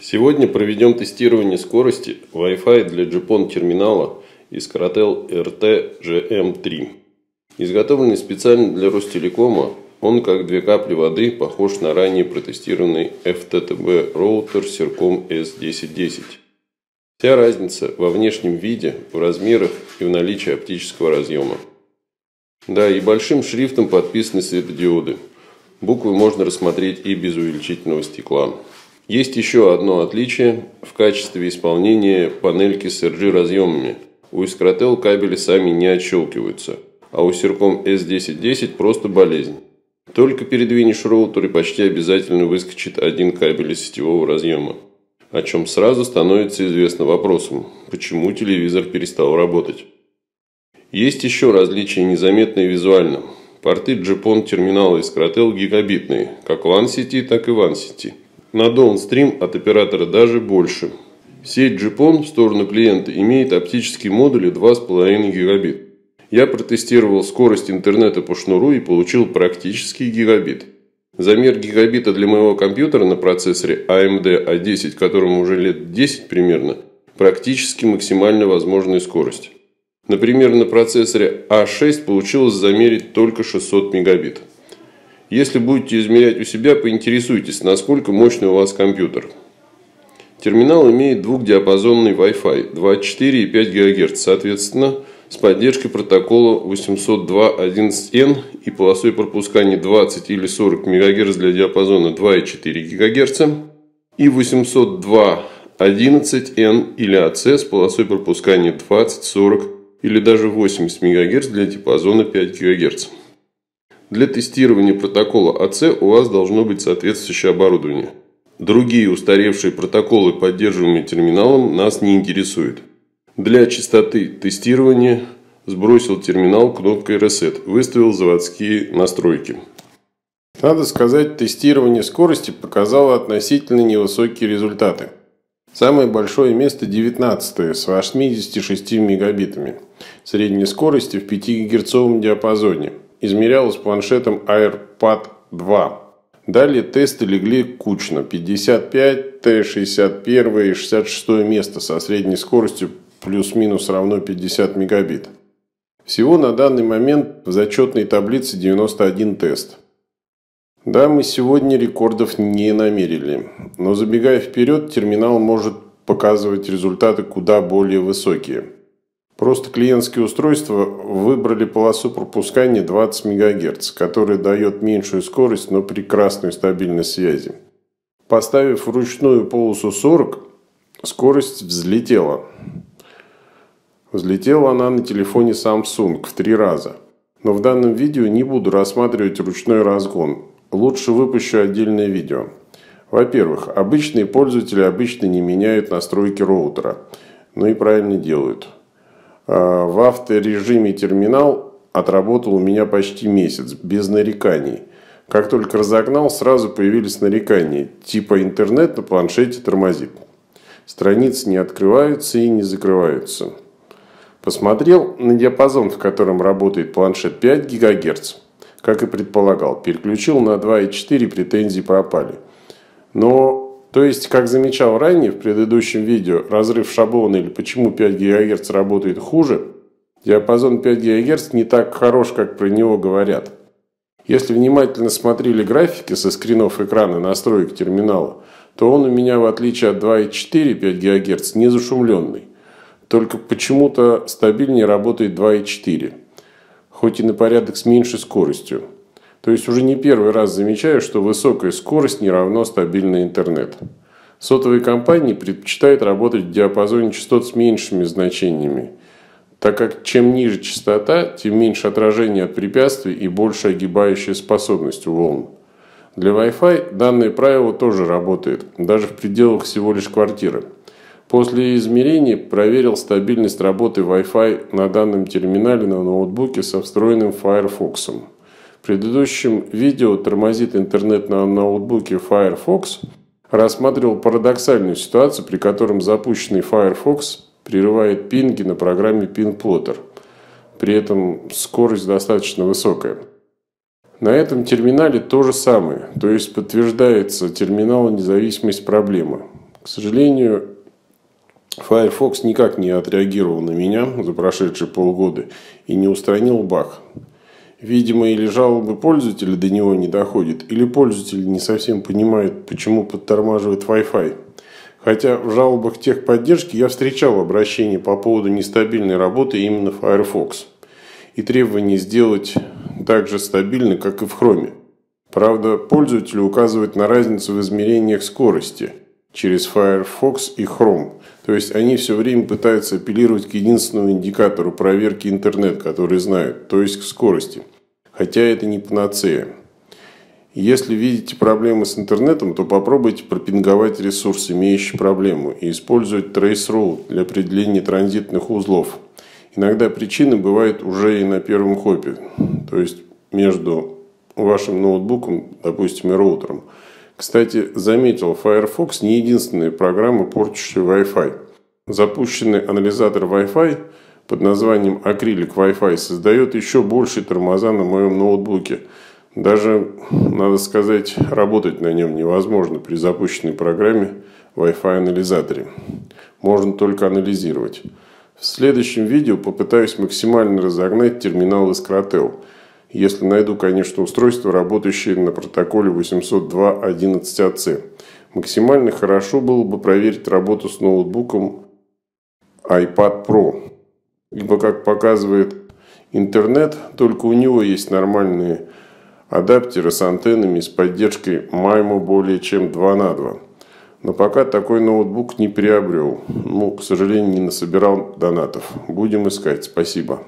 Сегодня проведем тестирование скорости Wi-Fi для GPON терминала из Kratel RT GM3. Изготовленный специально для Ростелекома, он как две капли воды похож на ранее протестированный FTTB роутер Sercom S1010. Вся разница во внешнем виде, в размерах и в наличии оптического разъема. Да, и большим шрифтом подписаны светодиоды. Буквы можно рассмотреть и без увеличительного стекла. Есть еще одно отличие в качестве исполнения панельки с RG разъемами. У Искротел кабели сами не отщелкиваются, а у Серком S1010 просто болезнь. Только передвинешь роутер и почти обязательно выскочит один кабель из сетевого разъема. О чем сразу становится известно вопросом, почему телевизор перестал работать. Есть еще различия незаметные визуально. Порты GPON терминала Искротел гигабитные, как в LAN сети, так и в WAN сети – на даунстрим от оператора даже больше. Сеть GPON в сторону клиента имеет оптические модули 2,5 гигабит. Я протестировал скорость интернета по шнуру и получил практически гигабит. Замер гигабита для моего компьютера на процессоре AMD A10, которому уже лет 10 примерно, практически максимально возможная скорость. Например, на процессоре A6 получилось замерить только 600 мегабит. Если будете измерять у себя, поинтересуйтесь, насколько мощный у вас компьютер. Терминал имеет двухдиапазонный Wi-Fi 2,4 и 5 ГГц, соответственно, с поддержкой протокола 802.11n и полосой пропускания 20 или 40 МГц для диапазона 2,4 ГГц и 802.11n или AC с полосой пропускания 20, 40 или даже 80 МГц для диапазона 5 ГГц. Для тестирования протокола АЦ у вас должно быть соответствующее оборудование. Другие устаревшие протоколы, поддерживаемые терминалом, нас не интересуют. Для чистоты тестирования сбросил терминал кнопкой Reset, выставил заводские настройки. Надо сказать, тестирование скорости показало относительно невысокие результаты. Самое большое место 19 с 86 мегабитами. Средней скорости в 5 ГГц диапазоне – измерялось планшетом AirPad 2. Далее тесты легли кучно. 55, Т61 и 66 место со средней скоростью плюс-минус равно 50 мегабит. Всего на данный момент в зачетной таблице 91 тест. Да, мы сегодня рекордов не намерили, но забегая вперед, терминал может показывать результаты куда более высокие – Просто клиентские устройства выбрали полосу пропускания 20 МГц, которая дает меньшую скорость, но прекрасную стабильность связи. Поставив вручную полосу 40, скорость взлетела. Взлетела она на телефоне Samsung в три раза. Но в данном видео не буду рассматривать ручной разгон. Лучше выпущу отдельное видео. Во-первых, обычные пользователи обычно не меняют настройки роутера. но и правильно делают. А, в авторежиме терминал отработал у меня почти месяц, без нареканий. Как только разогнал, сразу появились нарекания, типа интернет на планшете тормозит. Страницы не открываются и не закрываются. Посмотрел на диапазон, в котором работает планшет 5 ГГц. Как и предполагал, переключил на 2,4 претензии пропали. Но то есть, как замечал ранее в предыдущем видео, разрыв шаблона или почему 5 ГГц работает хуже, диапазон 5 ГГц не так хорош, как про него говорят. Если внимательно смотрели графики со скринов экрана настроек терминала, то он у меня, в отличие от 2,4 5 ГГц, не зашумленный. Только почему-то стабильнее работает 2,4, хоть и на порядок с меньшей скоростью. То есть уже не первый раз замечаю, что высокая скорость не равно стабильный интернет. Сотовые компании предпочитают работать в диапазоне частот с меньшими значениями, так как чем ниже частота, тем меньше отражения от препятствий и больше огибающая способность у волн. Для Wi-Fi данное правило тоже работает, даже в пределах всего лишь квартиры. После измерений проверил стабильность работы Wi-Fi на данном терминале на ноутбуке со встроенным Firefox. Предыдущем видео «Тормозит интернет на ноутбуке Firefox» рассматривал парадоксальную ситуацию, при котором запущенный Firefox прерывает пинги на программе PinPlotter. При этом скорость достаточно высокая. На этом терминале то же самое, то есть подтверждается терминалу независимость проблемы. К сожалению, Firefox никак не отреагировал на меня за прошедшие полгода и не устранил баг. Видимо, или жалобы пользователя до него не доходят, или пользователь не совсем понимает, почему подтормаживает Wi-Fi. Хотя в жалобах техподдержки я встречал обращения по поводу нестабильной работы именно Firefox и требование сделать так же стабильно, как и в Chrome. Правда, пользователь указывает на разницу в измерениях скорости через Firefox и Chrome. То есть они все время пытаются апеллировать к единственному индикатору проверки интернет, который знают, то есть к скорости. Хотя это не панацея. Если видите проблемы с интернетом, то попробуйте пропинговать ресурс, имеющий проблему, и использовать Traceroute для определения транзитных узлов. Иногда причины бывают уже и на первом хопе, то есть между вашим ноутбуком, допустим, и роутером. Кстати, заметил, Firefox не единственная программа, портящая Wi-Fi. Запущенный анализатор Wi-Fi под названием Acrylic Wi-Fi создает еще большие тормоза на моем ноутбуке – даже, надо сказать, работать на нем невозможно при запущенной программе Wi-Fi анализаторе. Можно только анализировать. В следующем видео попытаюсь максимально разогнать терминал Kratel. Если найду, конечно, устройство, работающее на протоколе 802.11ac. Максимально хорошо было бы проверить работу с ноутбуком iPad Pro. Ибо, как показывает интернет, только у него есть нормальные адаптеры с антеннами с поддержкой MIMO более чем 2 на 2. Но пока такой ноутбук не приобрел. Ну, к сожалению, не насобирал донатов. Будем искать. Спасибо.